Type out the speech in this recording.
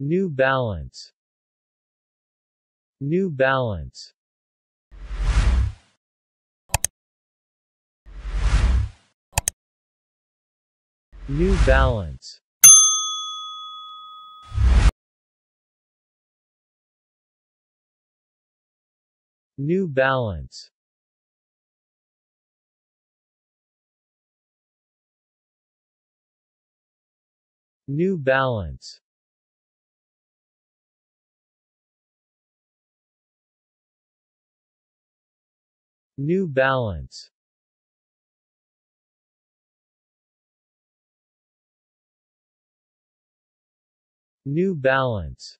New Balance. New Balance. New Balance. New Balance. New Balance New Balance. New Balance